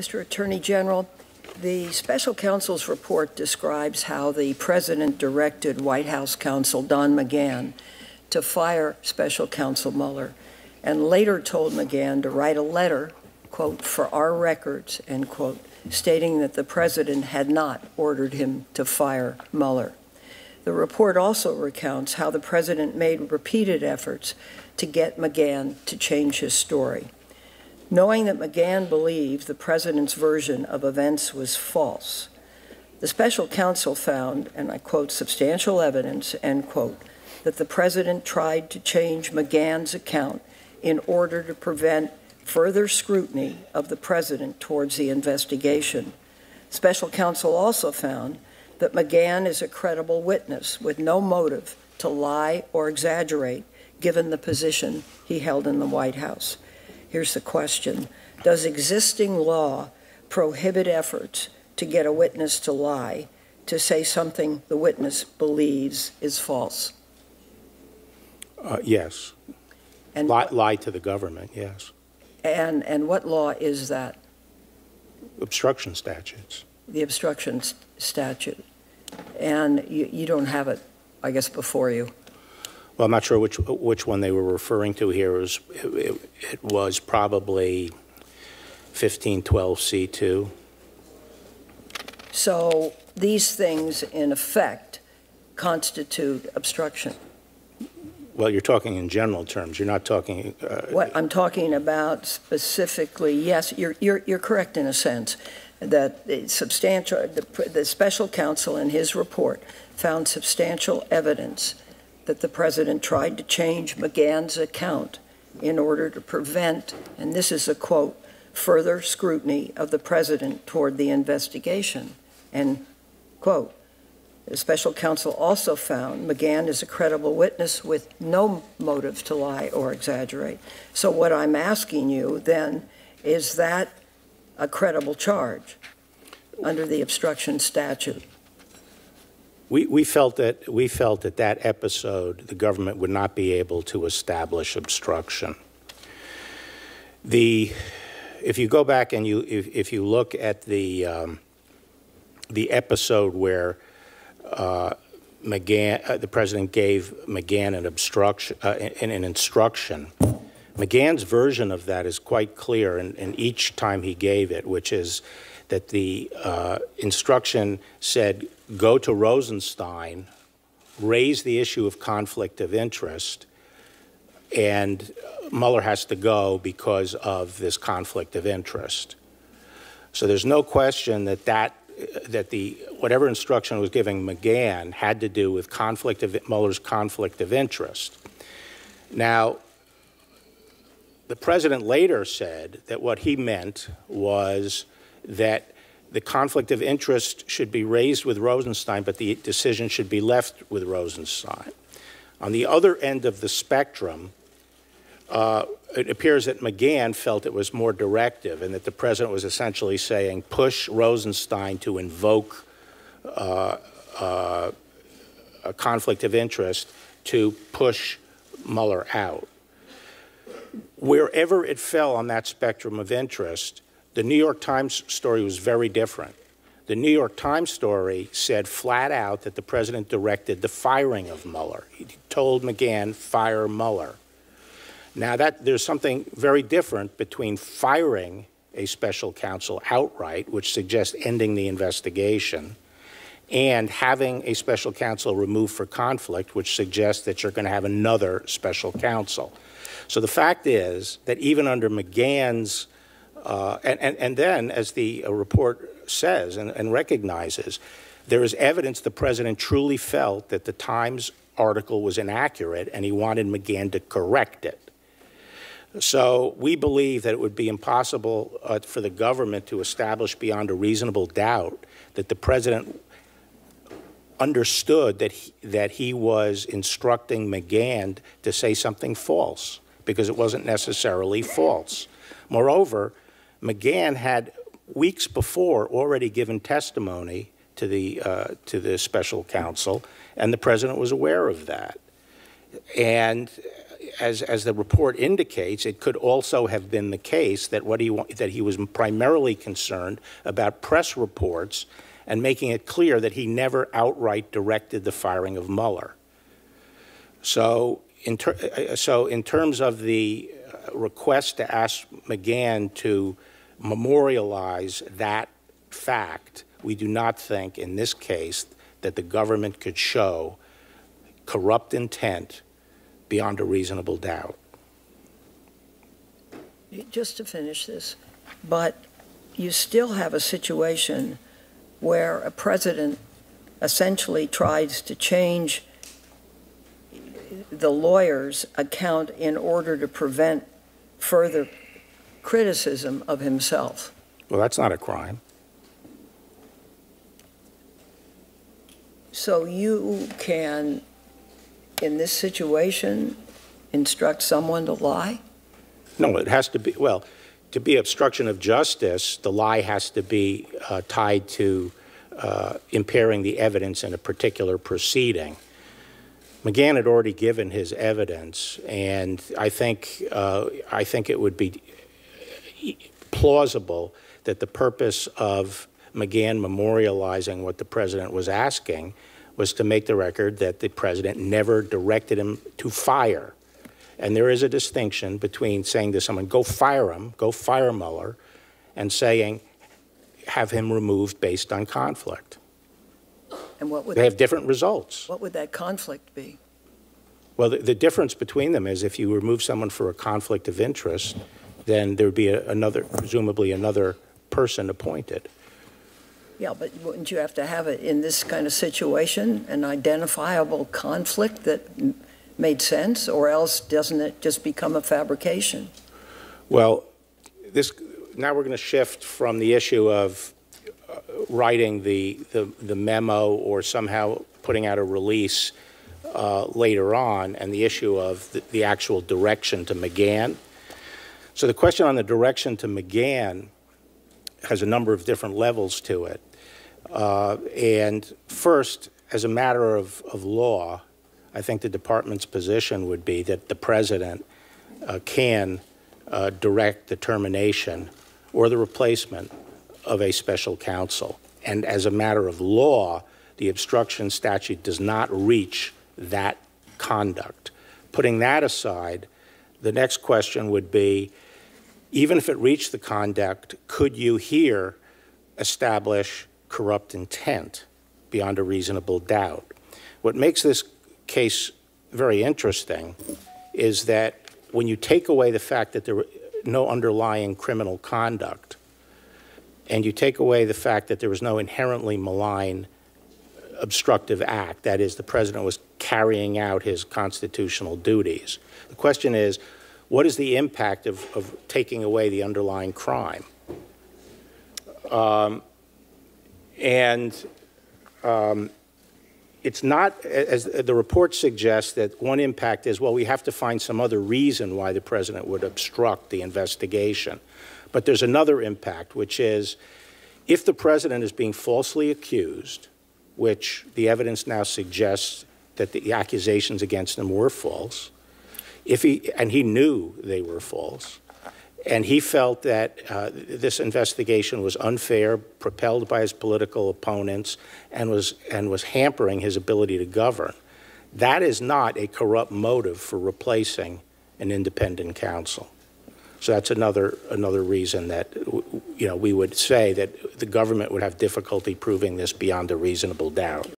Mr. Attorney General, the special counsel's report describes how the president directed White House counsel Don McGahn to fire special counsel Mueller and later told McGahn to write a letter, quote, for our records, end quote, stating that the president had not ordered him to fire Mueller. The report also recounts how the president made repeated efforts to get McGahn to change his story. Knowing that McGahn believed the president's version of events was false, the special counsel found, and I quote, substantial evidence, end quote, that the president tried to change McGahn's account in order to prevent further scrutiny of the president towards the investigation. Special counsel also found that McGahn is a credible witness with no motive to lie or exaggerate given the position he held in the White House. Here's the question Does existing law prohibit efforts to get a witness to lie, to say something the witness believes is false? Uh, yes. And, Lie, lie to the government, yes. and, and what law is that? Obstruction statutes. The obstruction s- statute. And you, you don't have it, I guess, before you. Well, I'm not sure which, which one they were referring to here. It was, it, it was probably 1512C2. So these things, in effect, constitute obstruction. Well, you're talking in general terms. You're not talking, uh, What I'm talking about specifically, yes, you're, you're, you're correct in a sense, that the substantial, the, the special counsel in his report found substantial evidence that the president tried to change McGahn's account in order to prevent, and this is a quote, further scrutiny of the president toward the investigation, end quote. The special counsel also found McGahn is a credible witness with no motive to lie or exaggerate. So what I'm asking you then, is that a credible charge under the obstruction statute? We, we felt that, we felt that that episode, the government would not be able to establish obstruction. The, if you go back and you, if, if you look at the, um, the episode where uh, McGahn, uh, the president gave McGahn an obstruction, uh, an, an instruction. McGahn's version of that is quite clear, and each time he gave it, which is that the uh, instruction said, "Go to Rosenstein, raise the issue of conflict of interest, and Mueller has to go because of this conflict of interest." So there's no question that that that the whatever instruction was giving McGahn had to do with conflict of Mueller's conflict of interest. Now, the president later said that what he meant was that the conflict of interest should be raised with Rosenstein, but the decision should be left with Rosenstein. On the other end of the spectrum, uh, it appears that McGahn felt it was more directive and that the president was essentially saying, push Rosenstein to invoke uh, uh, a conflict of interest to push Mueller out. Wherever it fell on that spectrum of interest, the New York Times story was very different. The New York Times story said flat out that the president directed the firing of Mueller. He told McGahn, fire Mueller. Now, that, there's something very different between firing a special counsel outright, which suggests ending the investigation, and having a special counsel removed for conflict, which suggests that you're going to have another special counsel. So the fact is that even under McGahn's, uh, and, and, and then, as the uh, report says and, and recognizes, there is evidence the president truly felt that the Times article was inaccurate and he wanted McGahn to correct it. So we believe that it would be impossible uh, for the government to establish beyond a reasonable doubt that the president understood that he, that he was instructing McGahn to say something false because it wasn't necessarily false. Moreover, McGahn had weeks before already given testimony to the uh, to the special counsel, and the president was aware of that. And as, as the report indicates, it could also have been the case that what he, that he was primarily concerned about press reports and making it clear that he never outright directed the firing of Mueller. So in, uh, so in terms of the request to ask McGahn to memorialize that fact, we do not think in this case that the government could show corrupt intent beyond a reasonable doubt. just to finish this, but you still have a situation where a president essentially tries to change the lawyer's account in order to prevent further criticism of himself. Well, that's not a crime. So you can, in this situation, instruct someone to lie? No, it has to be, well, to be obstruction of justice, the lie has to be uh, tied to uh, impairing the evidence in a particular proceeding. McGahn had already given his evidence, and I think, uh, I think it would be plausible that the purpose of McGahn memorializing what the president was asking was to make the record that the president never directed him to fire. And there is a distinction between saying to someone, go fire him, go fire Mueller, and saying, have him removed based on conflict. And what would, They have different results. what would that conflict be? Well, the, the difference between them is if you remove someone for a conflict of interest, then there'd be a, another, presumably another person appointed. Yeah, but wouldn't you have to have it in this kind of situation, an identifiable conflict that made sense, or else doesn't it just become a fabrication? Well, this, now we're going to shift from the issue of writing the, the, the memo or somehow putting out a release uh, later on, and the issue of the, the actual direction to McGahn. So the question on the direction to McGahn has a number of different levels to it. Uh, and first, as a matter of, of law, I think the department's position would be that the president uh, can uh, direct the termination or the replacement of a special counsel. And as a matter of law, the obstruction statute does not reach that conduct. Putting that aside, the next question would be even if it reached the conduct, could you here establish corrupt intent beyond a reasonable doubt? What makes this case very interesting is that when you take away the fact that there were no underlying criminal conduct, and you take away the fact that there was no inherently malign obstructive act, that is, the president was carrying out his constitutional duties. The question is, what is the impact of, of taking away the underlying crime? Um, and um, it's not, as the report suggests, that one impact is, well, we have to find some other reason why the president would obstruct the investigation. But there's another impact, which is if the president is being falsely accused, which the evidence now suggests that the accusations against him were false, if he, and he knew they were false, and he felt that uh, this investigation was unfair, propelled by his political opponents, and was, and was hampering his ability to govern. That is not a corrupt motive for replacing an independent counsel. So that's another, another reason that, you know, we would say that the government would have difficulty proving this beyond a reasonable doubt.